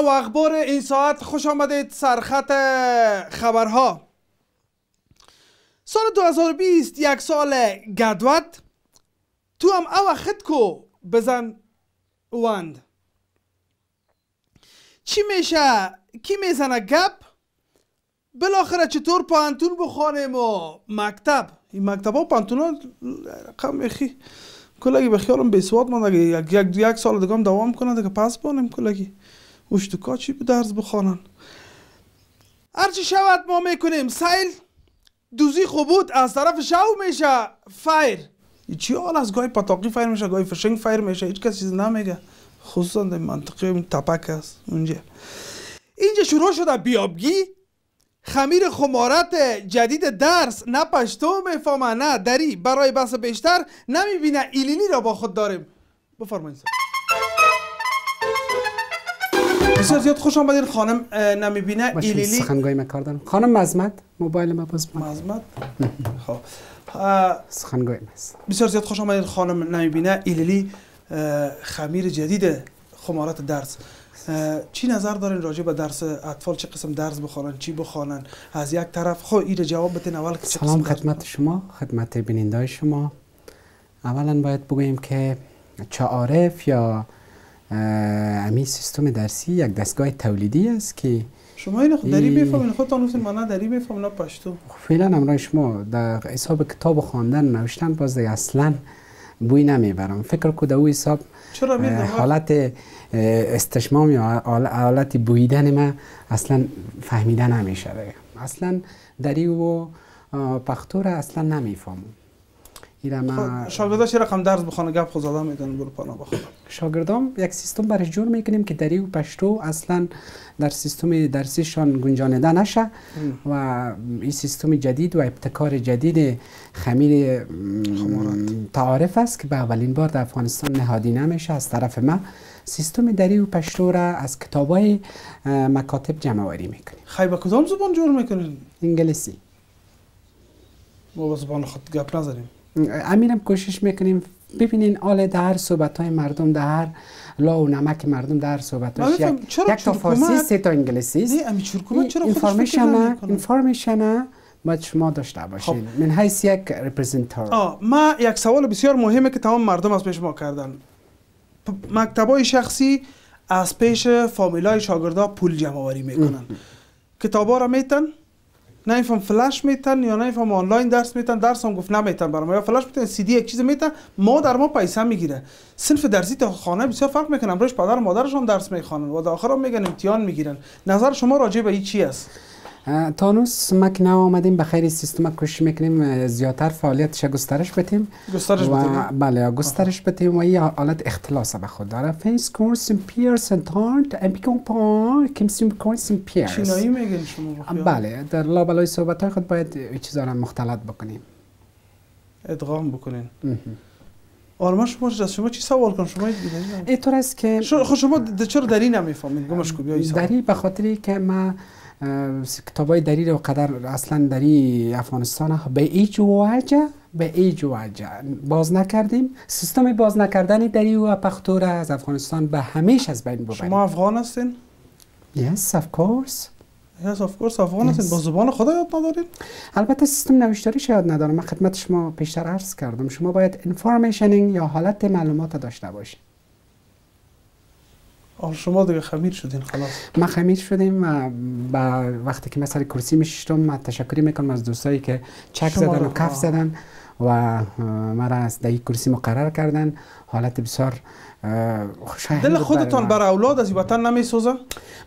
و اخبار این ساعت خوش آمدید سرخط خبرها. سال 2020 یک سال گدوت. تو هم او خط کو بزن وند. چی میشه؟ کی می‌زنه گپ؟ بالاخره چطور پانتون بخوانیم و مکتب؟ این مکتب ها پانتون ها رقم اخی کلگی به خیالم بیسواد من اگه یک, یک, سال دیگه دوام کنه دیگه پس بانیم کلگی اشتکا چی به درس بخوانن. هرچی شود ما می‌کنیم. سیل دوزی خوب بود از طرف شو میشه. فایر. چی حال از گاهی پتاقی فایر میشه گاهی فشنگ فایر میشه. هیچ کسی چیز نمیگه. خصوصا در منطقه تپک است. اونجا. اینجا شروع شده. بیابگی خمیر خمارت جدید درس. نه پشتو می‌فهمه نه دری. برای بحث بیشتر نمی‌بینه. ایلیلی را با خود داریم. بفرمایید. بسیار زیاد خوش آمدین خانم نمی‌بینه. ایلیلی. سخنگوی مکاردن خانم مزمت موبایل ما باز مزمت؟ خب. سخنگوی است. بسیار زیاد خوش آمدین خانم نمی‌بینه. ایلیلی خمیر جدید خمارت درس. چی نظر دارین راجع به درس اطفال؟ چه قسم درس بخوانن؟ چی بخوانن؟ از یک طرف خو این جواب بتین اول که سلام خدمت شما خدمت بیننده شما. اولا باید بگوییم که چعارف یا امی سیستم درسی یک دستگاه تولیدی است که شما این خود دری بفهمین خودتان گفتین من دری بفهمین پشتو. فعلا امرای شما در حساب کتاب خواندن نوشتن باز اصلا بوی نمی‌برم. فکر کو در او حساب حالت استشمام یا حالت بویدن ما اصلا فهمیده نمیشه اصلا دری و پختو را اصلا نمی‌فهمم. ما شاگردا چه رقم درس بخونه گپ خود زدن میدن برو پانا بخونه شاگردام یک سیستم برش جور می‌کنیم که دری و پشتو اصلا در سیستم درسیشان گنجانیده نشه و این سیستم جدید و ابتکار جدید خمیر تعارف است که به اولین بار در افغانستان نهادی نمیشه. از طرف ما سیستم دری و پشتو را از کتاب های مکاتب جمع وری می‌کنیم. خیلی کدام زبان جور می‌کنین؟ انگلیسی. ما به زبان خود گپ نزنیم. امیرم کوشش می‌کنیم ببینین آل در صحبت های مردم در لا و نمک مردم در صحبت های یک, یک تا فارسی سه تا انگلیسی است انفارمیشن انفارمیشن باید شما داشته باشین. خب. من حیث یک ریپرزنتر ما یک سوال بسیار مهمه که تمام مردم از پیش ما کردن. مکتبای شخصی از پیش فامیلای شاگردا پول جمع آوری می‌کنن کتابا را میتن؟ نمیفهم فلش میتن یا نمیفهم آنلاین درس میتن درس هم گفت نمیتن برام. یا فلش میتن سی دی یک چیز میتن ما در ما پیسه می‌گیره. صنف درسی تا خانه بسیار فرق می‌کنن روش پدر و مادرش هم درس می‌خوانن و در آخر هم میگن امتحان می‌گیرن. نظر شما راجع به این چی است؟ تانوس ما که نو آمدیم به خیر سیستم کوشش می‌کنیم زیادتر فعالیتش گسترش بدیم گسترش و بله گسترش بدیم و این حالت اختلاس به خود داره. فیس کورس پیرس انتارت امپیکون پار کمسیم کورس پیرس چینایی میگین شما بله در لابلای صحبت های خود باید چیزا را مختلط بکنیم. ادغام بکنین. آرمان شما از شما چی سوال کن؟ شما اینطور است که خب شما چرا دری نمی‌فهمید گمش کو دری به خاطری که ما کتاب های دری رو قدر اصلا دری افغانستان به ایج وجه به ایج وجه. باز نکردیم. سیستم باز نکردن دری و پختور از افغانستان به همیش از بین ببریم. شما افغان هستین؟ Yes, of course. Yes, of course. افغان هستین. با زبان خدا یاد ندارین؟ البته سیستم نوشتاری یاد ندارم. من خدمت شما پیشتر عرض کردم. شما باید انفارمیشنینگ یا حالت معلومات داشته باشید شما دیگه خمیر شدین خلاص. ما خمیر شدیم و با وقتی که مثلا کرسی میشتم من تشکری می‌کنم از دوستایی که چک زدن و کف زدن و مرا از در کرسی مقرر کردن. حالت بسیار دل خودتان بر اولاد از وطن نمیسوزه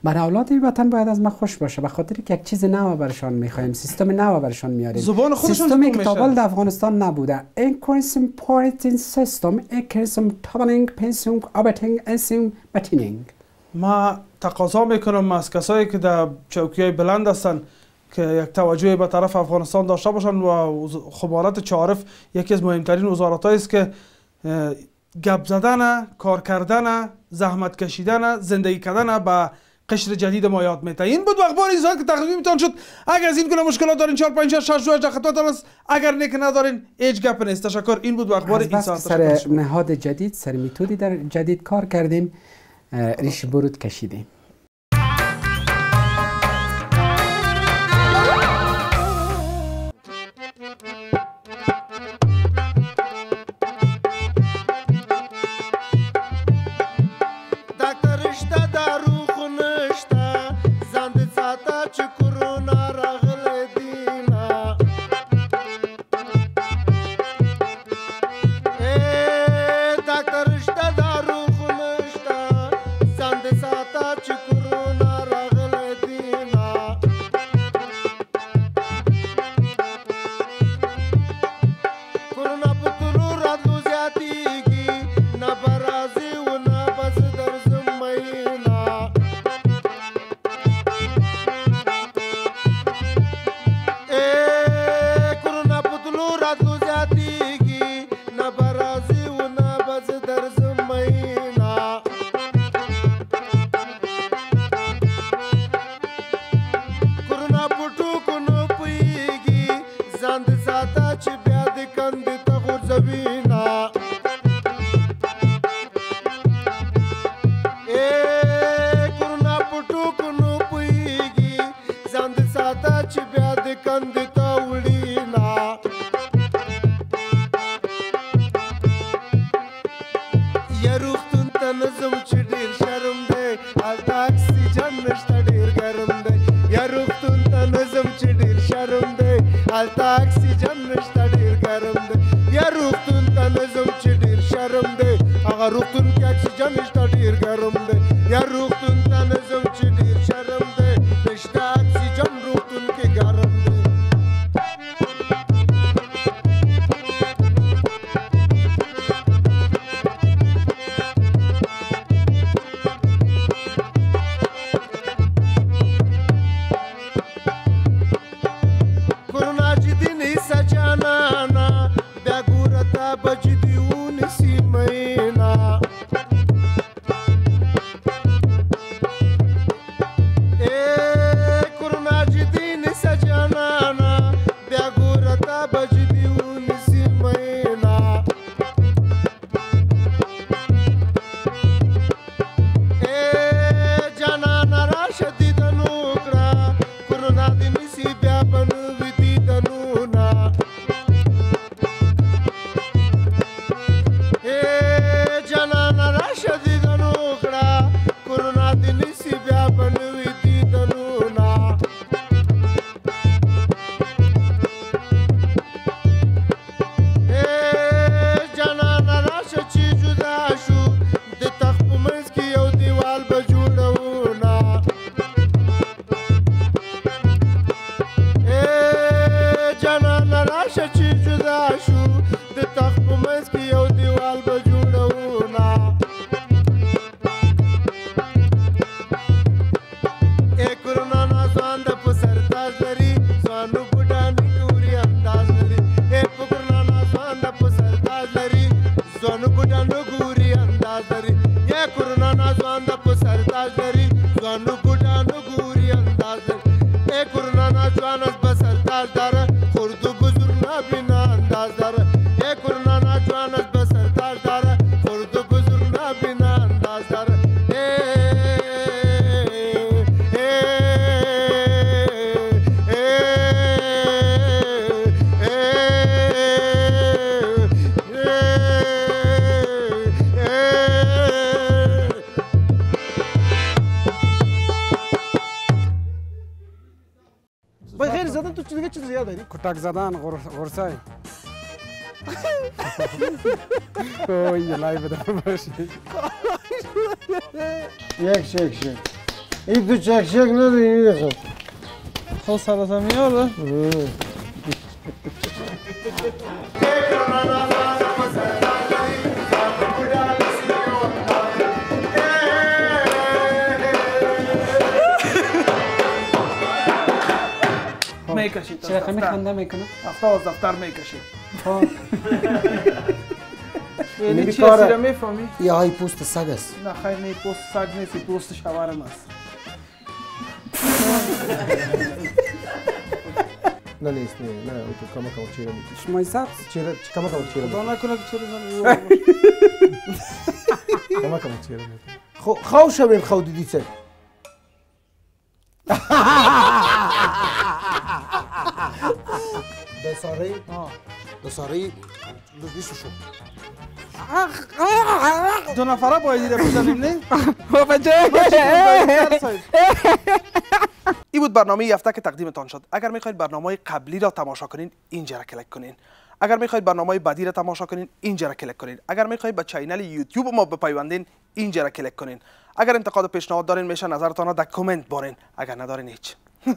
بر اولاد این وطن باید از ما خوش باشه. به خاطر که یک چیز نو برشان می‌خوایم سیستم نو برشان میاریم. زبان خودشون سیستم که در افغانستان نبوده. increasing parenting system increasing toppling pensing abetting انسیم بتینینگ. ما تقاضا می‌کنم از کسایی که در چوکی های بلند هستن که یک توجه به طرف افغانستان داشته باشن و خبارت چارف یکی از مهمترین وزارت است که گپ زدن کار کردن زحمت کشیدن زندگی کردن به قشر جدید ما یاد میته این بود اخبار این ساعت که تقدیم میتون شد. اگر از این گونه مشکلات دارین 4 5 6 6 2 خطوات است. اگر نیک ندارین هیچ گپ نیست. تشکر. این بود اخبار این ساعت. سر نهاد جدید سر میتودی در جدید کار کردیم. ریش برود کشیدیم. कंद तवळीला Yarıktın tanızım çidir şarımde Alta oksijanmış tadir garımde Yarıktın tanızım çidir şarımde Alta oksijanmış tadir garımde Yarıktın tanızım çidir şarımde Ağaruktun i durdu huzuruna bina. زدن تو چیز دیگه چیز زیاد داری کتک زدن غر- غرسه اوه یه لای بده باشی یک شک شک این تو چک شک نداری این خب خب سلام میاره می‌کشید چه رقمی خنده می‌کنه هفته از دفتر می‌کشید خب یعنی چی. هستی را می‌فهمی؟ یه های پوست سگ است نه خیلی نه پوست سگ نیست پوست شوارم است نه نیست نه نه تو کما کما چیره میگی شمای سبز چیره کما کما چیره میگی نکنه که چرا زن کما کما چیره میگی خو خو شوین خو دیدی چه دساره دساره لوگیشو شو دو نفره باید را بزنیم نه؟ این بود برنامه هفته که تقدیمتان شد. اگر می‌خواید برنامه قبلی را تماشا کنین اینجا را کلیک کنین. اگر می‌خواید برنامه بعدی را تماشا کنین اینجا را کلیک کنین. اگر می‌خواید به channel یوتیوب ما بپیوندین اینجا را کلیک کنین. اگر انتقاد و پیشنهاد دارین میشه نظرتان را در کامنت بارین. اگر ندارین هیچ.